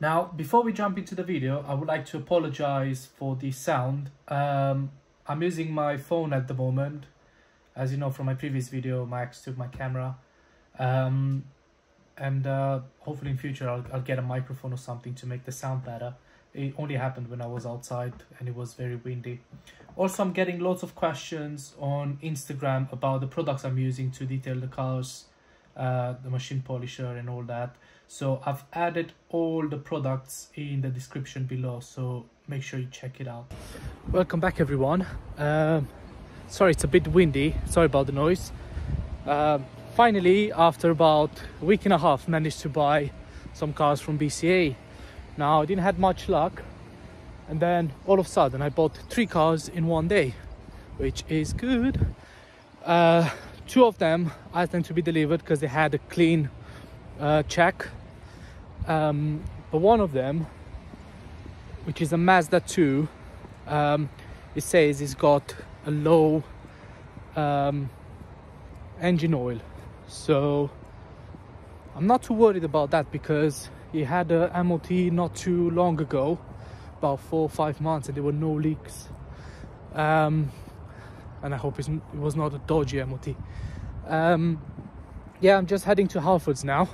Now, before we jump into the video, I would like to apologize for the sound. Um, I'm using my phone at the moment. As you know from my previous video, my ex took my camera. Um, and uh, hopefully in future I'll, I'll get a microphone or something to make the sound better. It only happened when I was outside and it was very windy. Also, I'm getting lots of questions on Instagram about the products I'm using to detail the cars, uh, the machine polisher and all that. So I've added all the products in the description below. So make sure you check it out. Welcome back everyone. Um, sorry, it's a bit windy. Sorry about the noise. Um, finally, after about a week and a half, managed to buy some cars from BCA. Now I didn't have much luck and then all of a sudden I bought three cars in one day, which is good. Uh, two of them asked them to be delivered because they had a clean uh, check. Um, but one of them, which is a Mazda 2, um, it says it's got a low um, engine oil. So I'm not too worried about that because he had a MOT not too long ago, about four or five months, and there were no leaks. Um, and I hope it was not a dodgy MOT. Um, yeah, I'm just heading to Halfords now,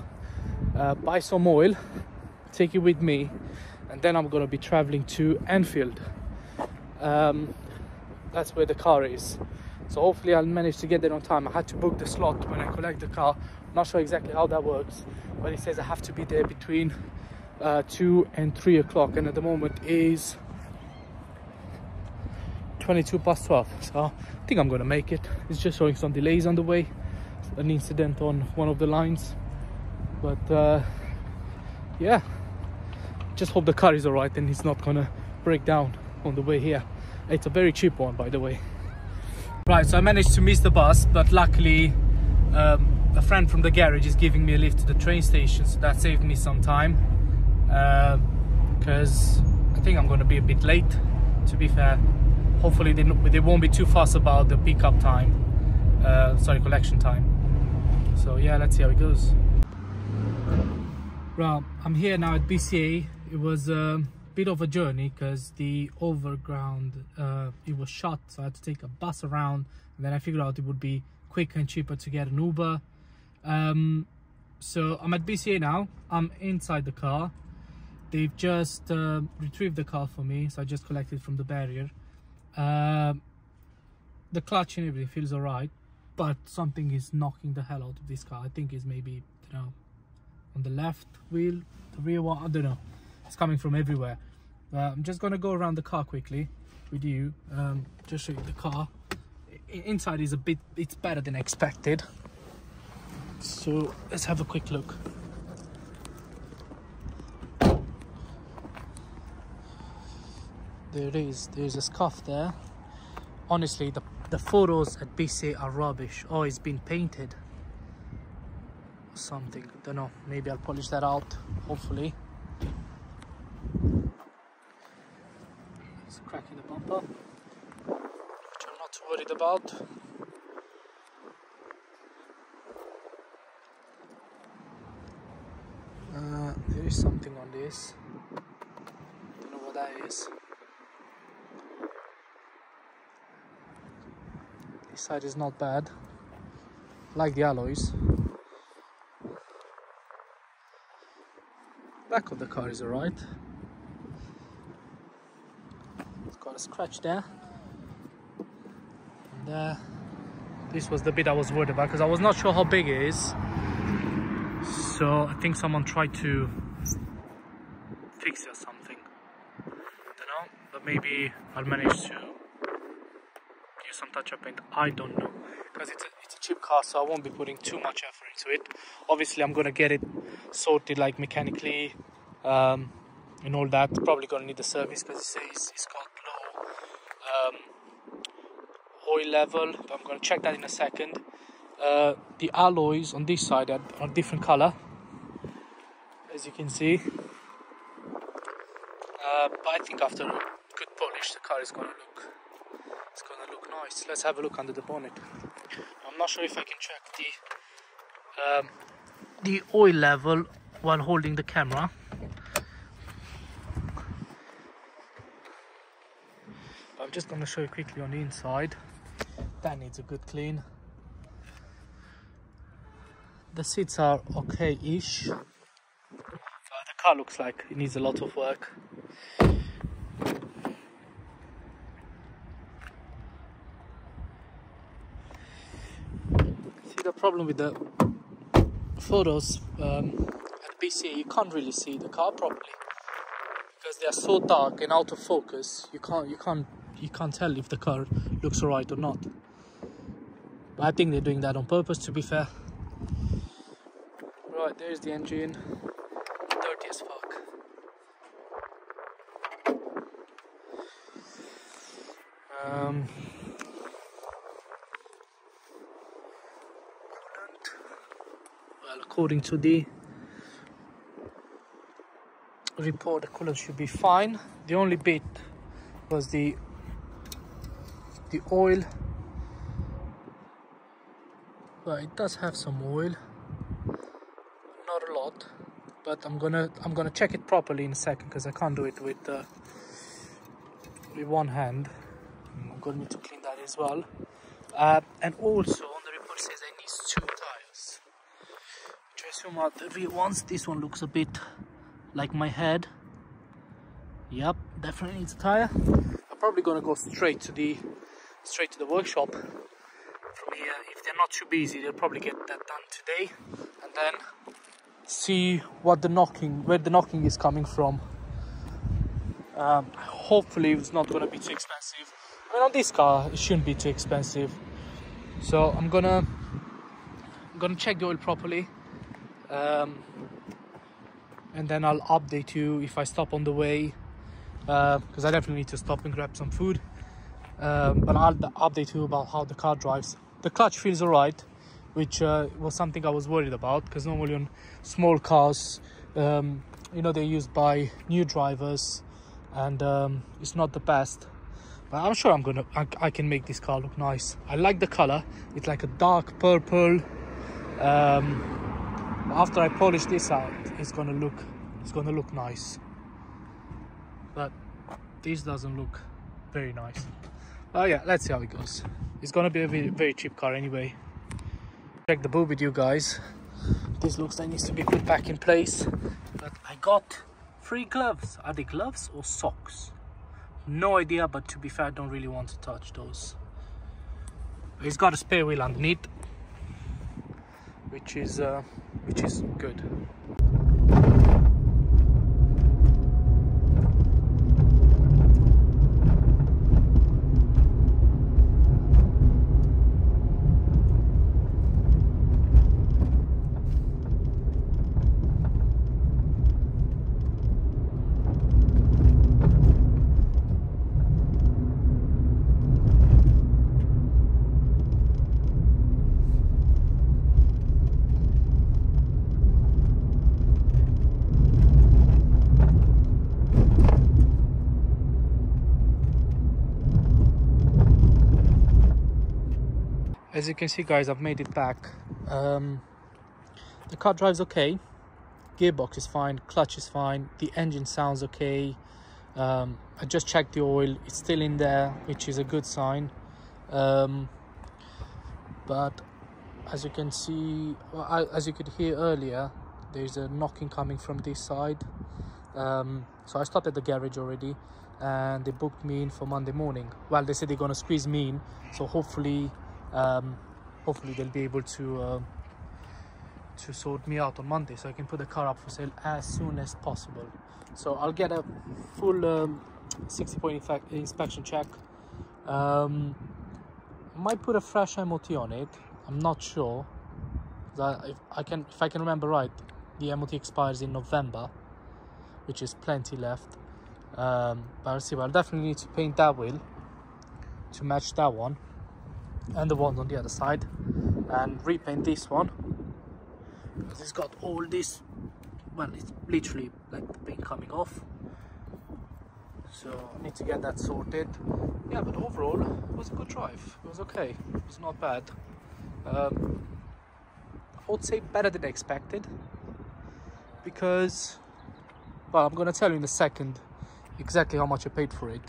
uh, buy some oil, take it with me, and then I'm gonna be traveling to Enfield. Um, that's where the car is. So hopefully I'll manage to get there on time. I had to book the slot when I collect the car. I'm not sure exactly how that works, but it says I have to be there between uh, 2 and 3 o'clock, and at the moment is 22 past 12 so i think i'm gonna make it. It's just showing some delays on the way an incident on one of the lines but uh, yeah. Just hope the car is all right and it's not gonna break down on the way here. It's a very cheap one by the way. Right so i managed to miss the bus but luckily um, a friend from the garage is giving me a lift to the train station so that saved me some time because uh, i think i'm to be a bit late to be fair hopefully they, they won't be too fast about the pickup time uh, sorry collection time. So yeah let's see how it goes. Well i'm here now at bca it was a bit of a journey because the overground uh, it was shut so i had to take a bus around. And then i figured out it would be quicker and cheaper to get an uber. Um, so i'm at bca now. I'm inside the car. They've just uh, retrieved the car for me so i just collected from the barrier um, the clutch and everything feels alright, but something is knocking the hell out of this car. I think it's maybe, you know, on the left wheel, the rear one, I don't know. It's coming from everywhere. Uh, I'm just gonna go around the car quickly with you, um, just show you the car. I inside is a bit, it's better than expected. So let's have a quick look. There it is there's a scuff there. Honestly the the photos at BC are rubbish. Oh it's been painted. Something I don't know. Maybe I'll polish that out hopefully. It's a crack in the bumper which I'm not too worried about. Uh, there is something on this. Don't know what that is This side is not bad. like the alloys. Back of the car is alright. It's got a scratch there. And uh, this was the bit I was worried about because I was not sure how big it is. So I think someone tried to fix it or something. I don't know, but maybe I'll manage to some touch-up paint i don't know. Because it's a, it's a cheap car so i won't be putting too much effort into it. Obviously i'm gonna get it sorted like mechanically um, and all that. Probably gonna need the service because it says it's got low um, oil level but i'm gonna check that in a second. Uh, the alloys on this side are, are different color as you can see. Uh, but I think after a good polish the car is gonna look it's gonna noise. Let's have a look under the bonnet. I'm not sure if I can check the um, the oil level while holding the camera. I'm just gonna show you quickly on the inside. That needs a good clean. The seats are okay-ish. Uh, the car looks like it needs a lot of work. The problem with the photos um, at BCA you can't really see the car properly. Because they are so dark and out of focus you can't you can't you can't tell if the car looks alright or not. But I think they're doing that on purpose to be fair. Right there's the engine. Dirty as fuck. Um, well according to the report the coolant should be fine. The only bit was the the oil. But it does have some oil. Not a lot but I'm gonna I'm gonna check it properly in a second because I can't do it with uh, with one hand. I'm gonna need to clean that as well. Uh, and also on the report says I need two tires I assume are the this one looks a bit like my head. Yep definitely needs a tire. I'm probably gonna go straight to the straight to the workshop. From here if they're not too busy they'll probably get that done today. And then see what the knocking where the knocking is coming from. Um, hopefully it's not gonna be too expensive. I mean on this car it shouldn't be too expensive. So I'm gonna I'm gonna check the oil properly um, and then I'll update you if I stop on the way because uh, I definitely need to stop and grab some food. Um, but I'll update you about how the car drives. The clutch feels alright which uh, was something I was worried about because normally on small cars um, you know they're used by new drivers and um, it's not the best. But I'm sure I'm gonna I, I, can make this car look nice. I like the color. It's like a dark purple um, after I polish this out it's gonna look it's gonna look nice. But this doesn't look very nice. Oh yeah let's see how it goes. It's gonna be a very, cheap car anyway. Check the boot with you guys. This looks like needs to be put back in place. But i got free gloves. Are they gloves or socks? No idea but to be fair i don't really want to touch those. It's got a spare wheel underneath which is uh, which is good as you can see guys I've made it back. Um, the car drives okay. Gearbox is fine. Clutch is fine. The engine sounds okay. Um, I just checked the oil. It's still in there which is a good sign. Um, but as you can see as you could hear earlier there's a knocking coming from this side. Um, so I stopped at the garage already and they booked me in for Monday morning. Well they said they're gonna squeeze me in so hopefully um, hopefully they'll be able to uh, to sort me out on Monday so I can put the car up for sale as soon as possible. So I'll get a full um, 60 point inspection check. Um, might put a fresh MOT on it. I'm not sure. That if I can if I can remember right the MOT expires in November which is plenty left. Um, but I'll see. Well, I'll definitely need to paint that wheel to match that one and the ones on the other side and repaint this one. Because it's got all this well it's literally like the paint coming off. So I need to get that sorted. Yeah but overall it was a good drive. It was okay. It was not bad. Um, I would say better than expected because well I'm gonna tell you in a second exactly how much I paid for it.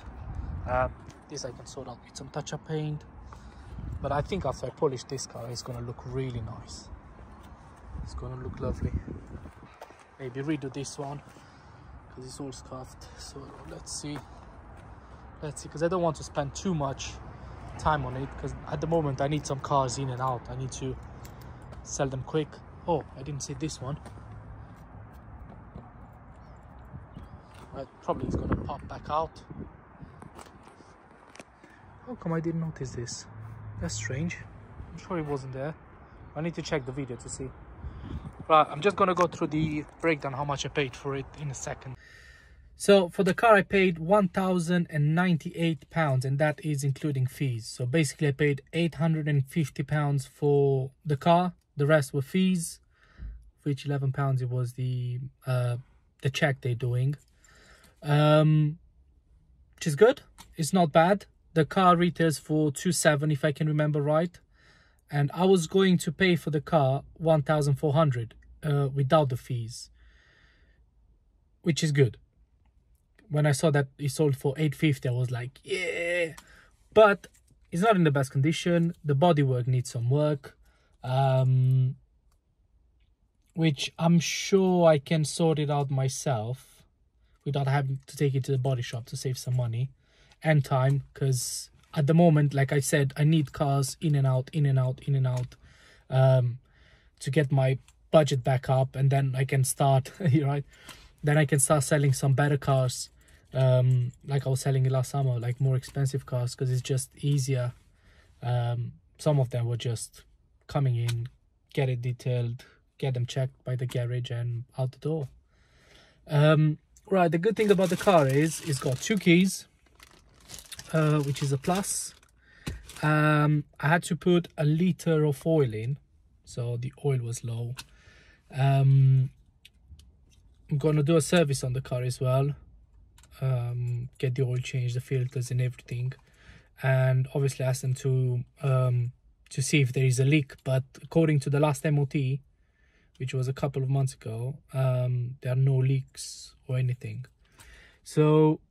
Uh, this I can sort out with some touch-up paint but I think after I polish this car it's gonna look really nice. It's gonna look lovely. Maybe redo this one because it's all scuffed. So let's see. Let's see because I don't want to spend too much time on it because at the moment I need some cars in and out. I need to sell them quick. Oh I didn't see this one. Right, probably it's gonna pop back out. How come I didn't notice this that's strange. I'm sure it wasn't there. I need to check the video to see. Right I'm just gonna go through the breakdown how much I paid for it in a second. So for the car I paid 1098 pounds and that is including fees. So basically I paid 850 pounds for the car. The rest were fees which 11 pounds it was the uh the check they're doing. Um which is good. It's not bad the car retails for two seven if I can remember right. And I was going to pay for the car 1400 uh, without the fees which is good. When I saw that it sold for 850 I was like yeah. But it's not in the best condition. The bodywork needs some work um, which I'm sure I can sort it out myself without having to take it to the body shop to save some money and time because at the moment like i said i need cars in and out in and out in and out um, to get my budget back up and then i can start right? Then i can start selling some better cars um, like i was selling last summer like more expensive cars because it's just easier. Um, some of them were just coming in get it detailed get them checked by the garage and out the door. Um, right the good thing about the car is it's got two keys uh, which is a plus. Um, I had to put a liter of oil in, so the oil was low. Um, I'm gonna do a service on the car as well. Um, get the oil changed, the filters and everything, and obviously ask them to um, to see if there is a leak. But according to the last MOT, which was a couple of months ago, um, there are no leaks or anything. So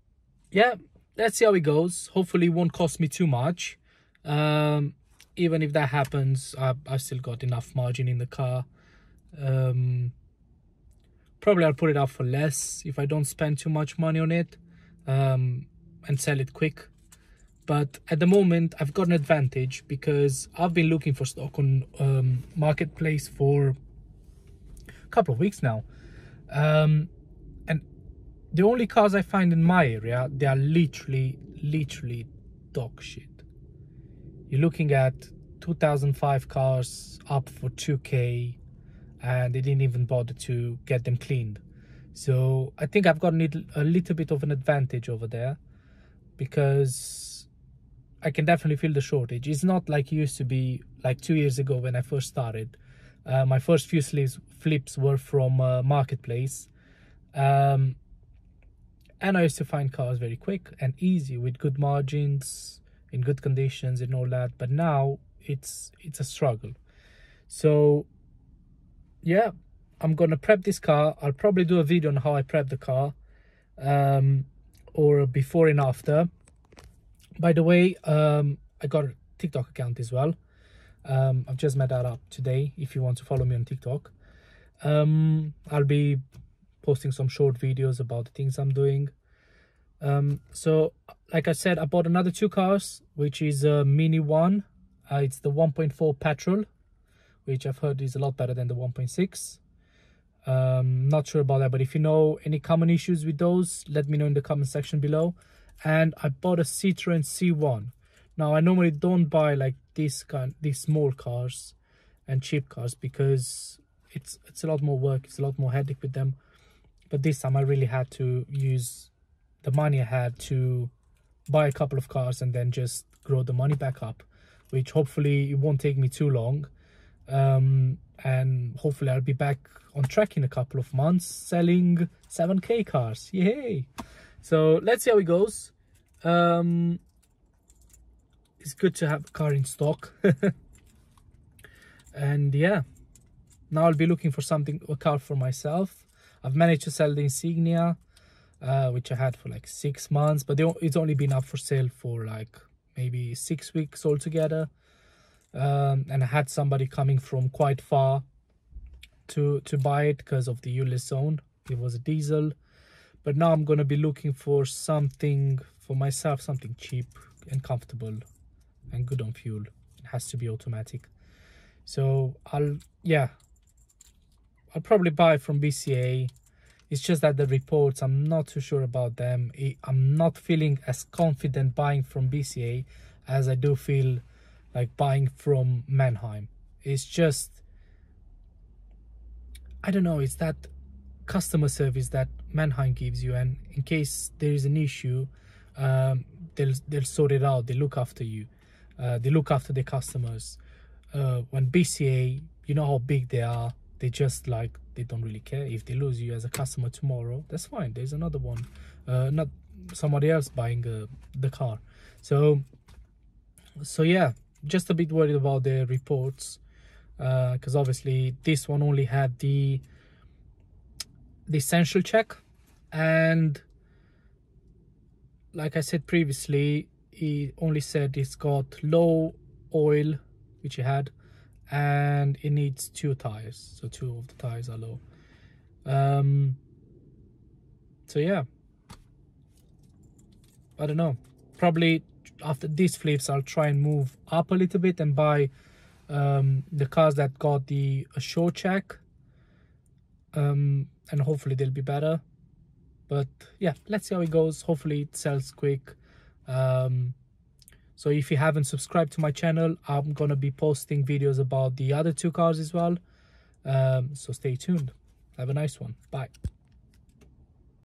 yeah, let's see how it goes. Hopefully it won't cost me too much. Um, even if that happens I, have still got enough margin in the car. Um, probably I'll put it up for less if I don't spend too much money on it um, and sell it quick. But at the moment I've got an advantage because I've been looking for stock on um, marketplace for a couple of weeks now. Um, the only cars I find in my area, they are literally, literally dog shit. You're looking at 2005 cars up for 2k and they didn't even bother to get them cleaned. So I think I've got a little, bit of an advantage over there because I can definitely feel the shortage. It's not like it used to be like two years ago when I first started. Uh, my first few sleeves flips were from uh, Marketplace. Um, and I used to find cars very quick and easy with good margins in good conditions and all that. But now it's it's a struggle. So yeah I'm gonna prep this car. I'll probably do a video on how I prep the car um, or before and after. By the way um, I got a TikTok account as well. Um, I've just made that up today if you want to follow me on TikTok. Um, I'll be posting some short videos about the things I'm doing. Um, so, like I said, I bought another two cars, which is a Mini One. Uh, it's the 1.4 petrol, which I've heard is a lot better than the 1.6. Um, not sure about that, but if you know any common issues with those, let me know in the comment section below. And I bought a Citroen C1. Now, I normally don't buy like this kind, these small cars and cheap cars because it's it's a lot more work, it's a lot more headache with them but this time I really had to use the money I had to buy a couple of cars and then just grow the money back up which hopefully it won't take me too long. Um, and hopefully I'll be back on track in a couple of months selling 7k cars. Yay! So let's see how it goes. Um, it's good to have a car in stock. And yeah now I'll be looking for something a car for myself I've managed to sell the Insignia. uh, which I had for like six months, but it's only been up for sale for like maybe six weeks altogether. Um, and I had somebody coming from quite far to to buy it because of the ULEZ zone. It was a diesel, but now I'm gonna be looking for something for myself, something cheap and comfortable and good on fuel. It has to be automatic. So I'll yeah, I'll probably buy from BCA it's just that the reports, I'm not too sure about them. I'm not feeling as confident buying from BCA as I do feel like buying from Manheim. It's just, I don't know, it's that customer service that Manheim gives you. And in case there is an issue, um, they'll, they'll sort it out. They look after you. Uh, they look after their customers. Uh, when BCA, you know how big they are they just like they don't really care. If they lose you as a customer tomorrow that's fine. There's another one uh not somebody else buying uh, the car. So so yeah just a bit worried about the reports because uh, obviously this one only had the the essential check. And like i said previously he only said it's got low oil which he had and it needs two tires. So two of the tires are low. Um so yeah. I don't know. Probably after these flips i'll try and move up a little bit and buy um the cars that got the show check um and hopefully they'll be better. But yeah let's see how it goes. Hopefully it sells quick. Um so if you haven't subscribed to my channel i'm gonna be posting videos about the other two cars as well. Um, so stay tuned. Have a nice one. Bye